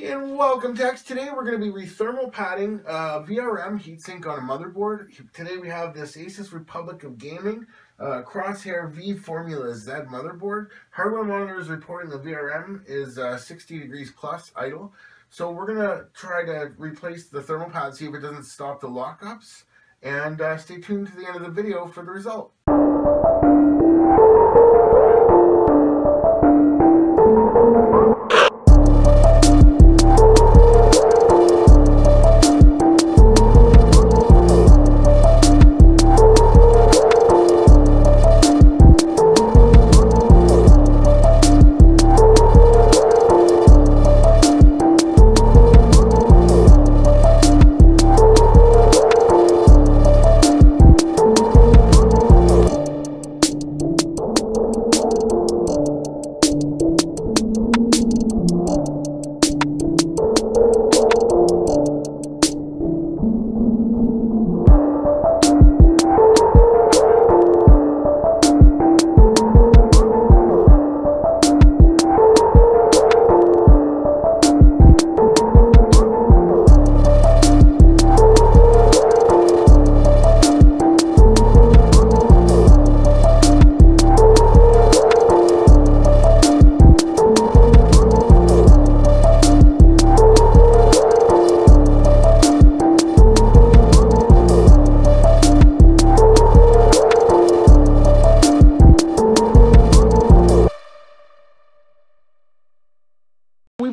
And welcome techs. Today we're going to be rethermal padding uh, VRM heatsink on a motherboard. Today we have this Asus Republic of Gaming uh, Crosshair V Formula Z motherboard. Hardware monitor is reporting the VRM is uh, 60 degrees plus idle. So we're going to try to replace the thermal pad, see if it doesn't stop the lockups. And uh, stay tuned to the end of the video for the result.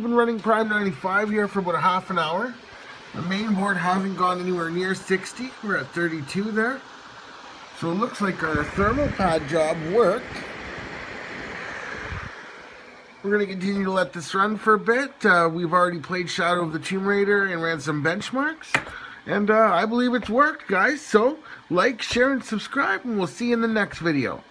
Been running Prime 95 here for about a half an hour. The main board hasn't gone anywhere near 60. We're at 32 there. So it looks like our thermal pad job worked. We're going to continue to let this run for a bit. Uh, we've already played Shadow of the Tomb Raider and ran some benchmarks. And uh, I believe it's worked, guys. So like, share, and subscribe, and we'll see you in the next video.